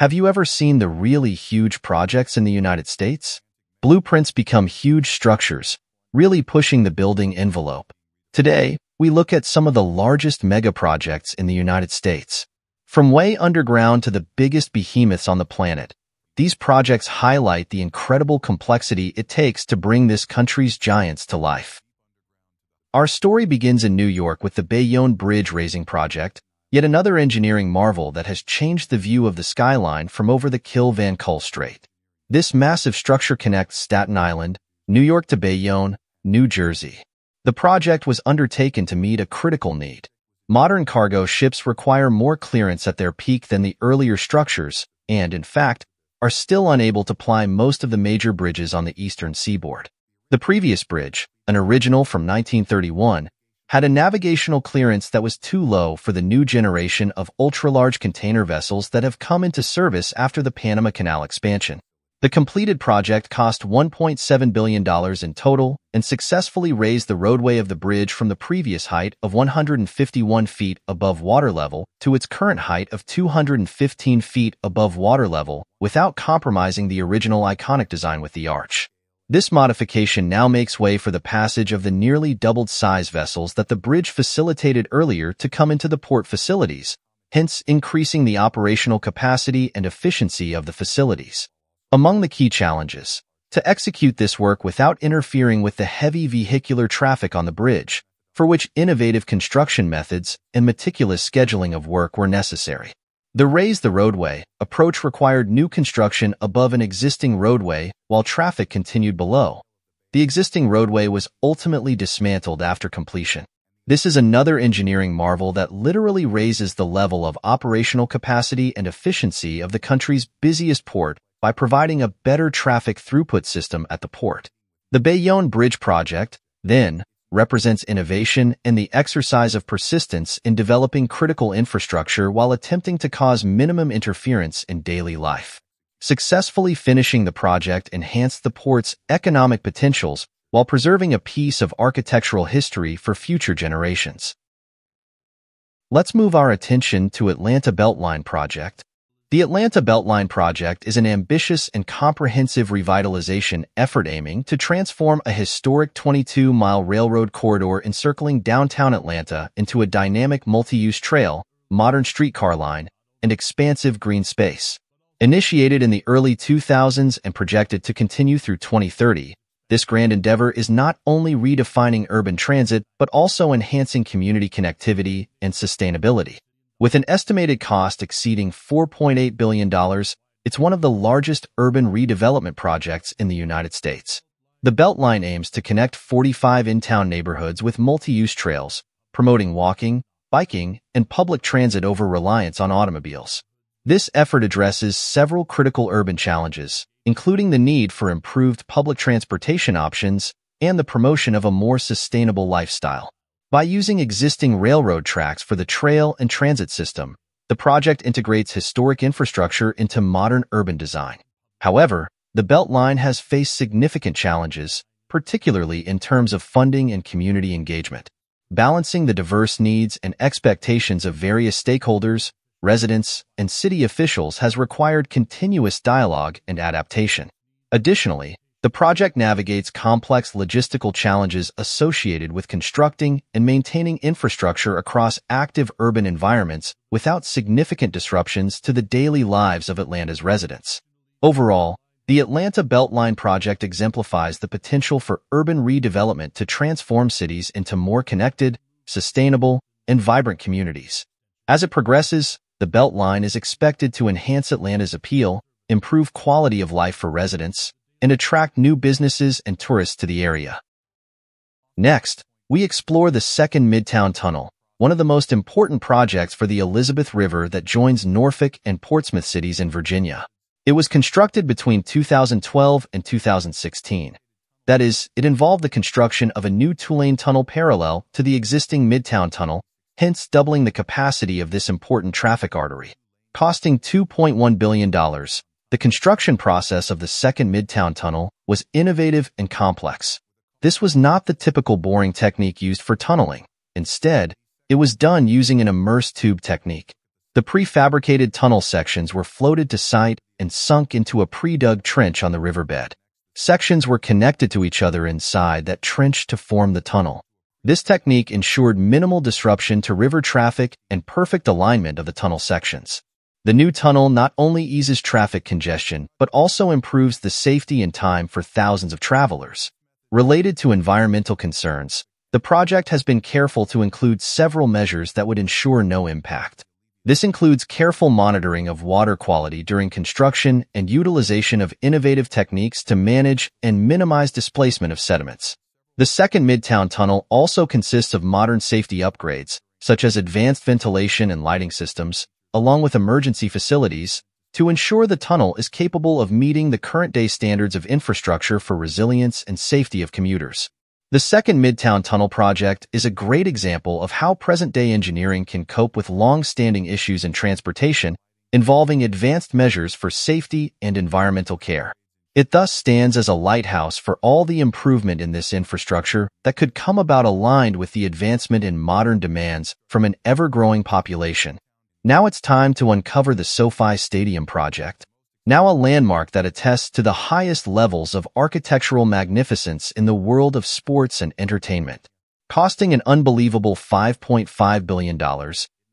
Have you ever seen the really huge projects in the United States? Blueprints become huge structures, really pushing the building envelope. Today, we look at some of the largest mega projects in the United States. From way underground to the biggest behemoths on the planet, these projects highlight the incredible complexity it takes to bring this country's giants to life. Our story begins in New York with the Bayonne Bridge raising project, yet another engineering marvel that has changed the view of the skyline from over the Kill Van Kull Strait. This massive structure connects Staten Island, New York to Bayonne, New Jersey. The project was undertaken to meet a critical need. Modern cargo ships require more clearance at their peak than the earlier structures and, in fact, are still unable to ply most of the major bridges on the eastern seaboard. The previous bridge, an original from 1931, had a navigational clearance that was too low for the new generation of ultra-large container vessels that have come into service after the Panama Canal expansion. The completed project cost $1.7 billion in total and successfully raised the roadway of the bridge from the previous height of 151 feet above water level to its current height of 215 feet above water level without compromising the original iconic design with the arch. This modification now makes way for the passage of the nearly doubled size vessels that the bridge facilitated earlier to come into the port facilities, hence increasing the operational capacity and efficiency of the facilities. Among the key challenges, to execute this work without interfering with the heavy vehicular traffic on the bridge, for which innovative construction methods and meticulous scheduling of work were necessary. The Raise the Roadway approach required new construction above an existing roadway while traffic continued below. The existing roadway was ultimately dismantled after completion. This is another engineering marvel that literally raises the level of operational capacity and efficiency of the country's busiest port by providing a better traffic throughput system at the port. The Bayonne Bridge project, then, represents innovation and the exercise of persistence in developing critical infrastructure while attempting to cause minimum interference in daily life. Successfully finishing the project enhanced the port's economic potentials while preserving a piece of architectural history for future generations. Let's move our attention to Atlanta Beltline Project, the Atlanta Beltline project is an ambitious and comprehensive revitalization effort aiming to transform a historic 22-mile railroad corridor encircling downtown Atlanta into a dynamic multi-use trail, modern streetcar line, and expansive green space. Initiated in the early 2000s and projected to continue through 2030, this grand endeavor is not only redefining urban transit but also enhancing community connectivity and sustainability. With an estimated cost exceeding $4.8 billion, it's one of the largest urban redevelopment projects in the United States. The Beltline aims to connect 45 in-town neighborhoods with multi-use trails, promoting walking, biking, and public transit over reliance on automobiles. This effort addresses several critical urban challenges, including the need for improved public transportation options and the promotion of a more sustainable lifestyle. By using existing railroad tracks for the trail and transit system, the project integrates historic infrastructure into modern urban design. However, the Beltline has faced significant challenges, particularly in terms of funding and community engagement. Balancing the diverse needs and expectations of various stakeholders, residents, and city officials has required continuous dialogue and adaptation. Additionally, the project navigates complex logistical challenges associated with constructing and maintaining infrastructure across active urban environments without significant disruptions to the daily lives of Atlanta's residents. Overall, the Atlanta Beltline project exemplifies the potential for urban redevelopment to transform cities into more connected, sustainable, and vibrant communities. As it progresses, the Beltline is expected to enhance Atlanta's appeal, improve quality of life for residents, and attract new businesses and tourists to the area. Next, we explore the second Midtown Tunnel, one of the most important projects for the Elizabeth River that joins Norfolk and Portsmouth cities in Virginia. It was constructed between 2012 and 2016. That is, it involved the construction of a new two-lane tunnel parallel to the existing Midtown Tunnel, hence doubling the capacity of this important traffic artery. Costing $2.1 billion, the construction process of the second Midtown Tunnel was innovative and complex. This was not the typical boring technique used for tunneling. Instead, it was done using an immersed tube technique. The prefabricated tunnel sections were floated to site and sunk into a pre-dug trench on the riverbed. Sections were connected to each other inside that trench to form the tunnel. This technique ensured minimal disruption to river traffic and perfect alignment of the tunnel sections. The new tunnel not only eases traffic congestion, but also improves the safety and time for thousands of travelers. Related to environmental concerns, the project has been careful to include several measures that would ensure no impact. This includes careful monitoring of water quality during construction and utilization of innovative techniques to manage and minimize displacement of sediments. The second Midtown Tunnel also consists of modern safety upgrades, such as advanced ventilation and lighting systems, along with emergency facilities, to ensure the tunnel is capable of meeting the current-day standards of infrastructure for resilience and safety of commuters. The second Midtown Tunnel project is a great example of how present-day engineering can cope with long-standing issues in transportation involving advanced measures for safety and environmental care. It thus stands as a lighthouse for all the improvement in this infrastructure that could come about aligned with the advancement in modern demands from an ever-growing population. Now it's time to uncover the SoFi Stadium project, now a landmark that attests to the highest levels of architectural magnificence in the world of sports and entertainment. Costing an unbelievable $5.5 billion,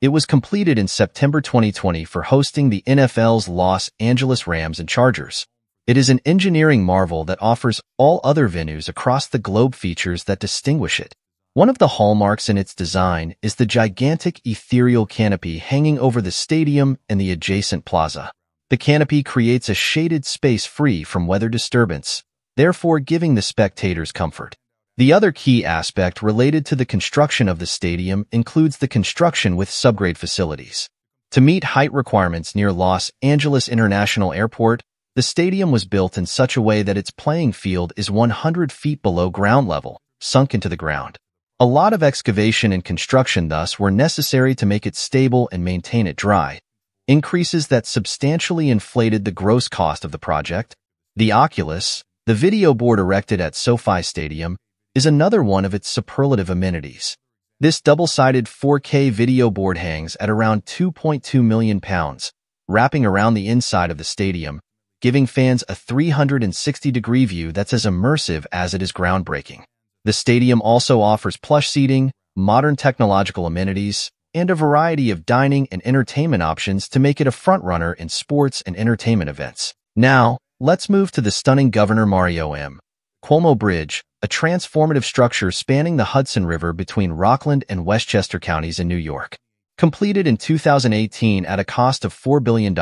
it was completed in September 2020 for hosting the NFL's Los Angeles Rams and Chargers. It is an engineering marvel that offers all other venues across the globe features that distinguish it. One of the hallmarks in its design is the gigantic ethereal canopy hanging over the stadium and the adjacent plaza. The canopy creates a shaded space free from weather disturbance, therefore giving the spectators comfort. The other key aspect related to the construction of the stadium includes the construction with subgrade facilities. To meet height requirements near Los Angeles International Airport, the stadium was built in such a way that its playing field is 100 feet below ground level, sunk into the ground. A lot of excavation and construction thus were necessary to make it stable and maintain it dry, increases that substantially inflated the gross cost of the project. The Oculus, the video board erected at SoFi Stadium, is another one of its superlative amenities. This double-sided 4K video board hangs at around 2.2 million pounds, wrapping around the inside of the stadium, giving fans a 360-degree view that's as immersive as it is groundbreaking. The stadium also offers plush seating, modern technological amenities, and a variety of dining and entertainment options to make it a frontrunner in sports and entertainment events. Now, let's move to the stunning Governor Mario M. Cuomo Bridge, a transformative structure spanning the Hudson River between Rockland and Westchester counties in New York. Completed in 2018 at a cost of $4 billion,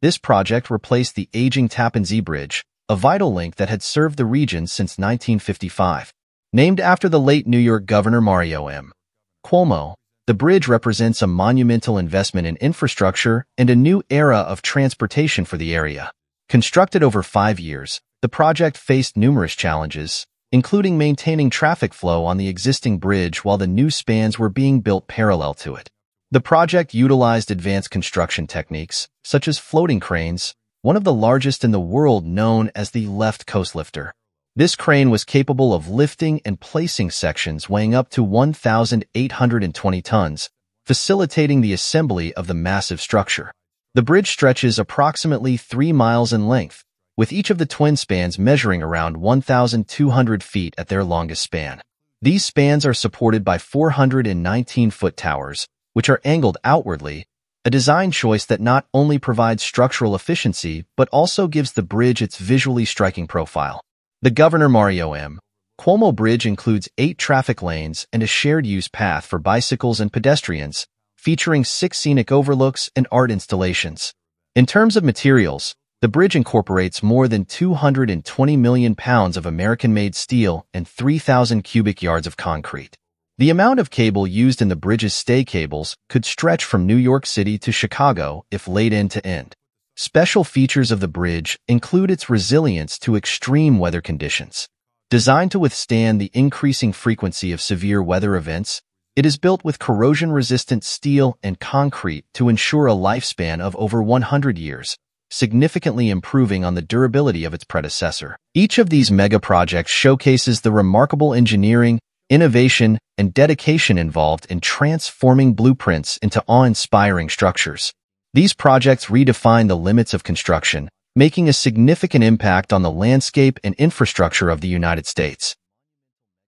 this project replaced the aging Tappan Zee Bridge, a vital link that had served the region since 1955. Named after the late New York Governor Mario M. Cuomo, the bridge represents a monumental investment in infrastructure and a new era of transportation for the area. Constructed over five years, the project faced numerous challenges, including maintaining traffic flow on the existing bridge while the new spans were being built parallel to it. The project utilized advanced construction techniques, such as floating cranes, one of the largest in the world known as the left coast lifter. This crane was capable of lifting and placing sections weighing up to 1,820 tons, facilitating the assembly of the massive structure. The bridge stretches approximately 3 miles in length, with each of the twin spans measuring around 1,200 feet at their longest span. These spans are supported by 419-foot towers, which are angled outwardly, a design choice that not only provides structural efficiency but also gives the bridge its visually striking profile. The Governor Mario M. Cuomo Bridge includes eight traffic lanes and a shared-use path for bicycles and pedestrians, featuring six scenic overlooks and art installations. In terms of materials, the bridge incorporates more than 220 million pounds of American-made steel and 3,000 cubic yards of concrete. The amount of cable used in the bridge's stay cables could stretch from New York City to Chicago if laid end to end. Special features of the bridge include its resilience to extreme weather conditions. Designed to withstand the increasing frequency of severe weather events, it is built with corrosion-resistant steel and concrete to ensure a lifespan of over 100 years, significantly improving on the durability of its predecessor. Each of these mega projects showcases the remarkable engineering innovation, and dedication involved in transforming blueprints into awe-inspiring structures. These projects redefine the limits of construction, making a significant impact on the landscape and infrastructure of the United States.